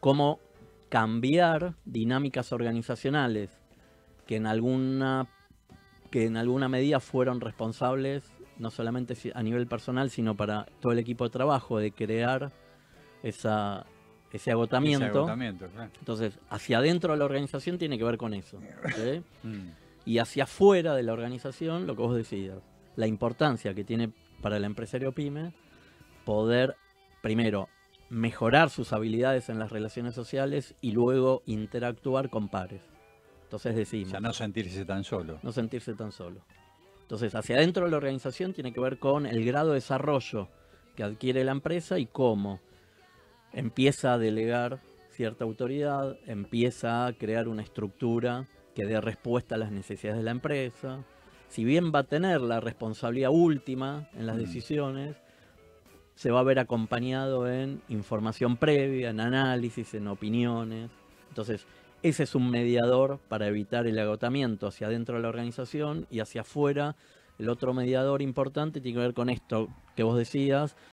cómo cambiar dinámicas organizacionales que en alguna que en alguna medida fueron responsables no solamente a nivel personal sino para todo el equipo de trabajo de crear esa, ese agotamiento. Ese agotamiento, claro. Entonces, hacia adentro de la organización tiene que ver con eso. ¿sí? Mm. Y hacia afuera de la organización, lo que vos decías, la importancia que tiene para el empresario pyme poder, primero, mejorar sus habilidades en las relaciones sociales y luego interactuar con pares. Entonces O decimos, sea, no sentirse tan solo. no sentirse tan solo. Entonces, hacia adentro de la organización tiene que ver con el grado de desarrollo que adquiere la empresa y cómo empieza a delegar cierta autoridad, empieza a crear una estructura que dé respuesta a las necesidades de la empresa. Si bien va a tener la responsabilidad última en las Mm. decisiones, se va a ver acompañado en información previa, en análisis, en opiniones. Entonces, ese es un mediador para evitar el agotamiento hacia adentro de la organización y hacia afuera. El otro mediador importante tiene que ver con esto que vos decías,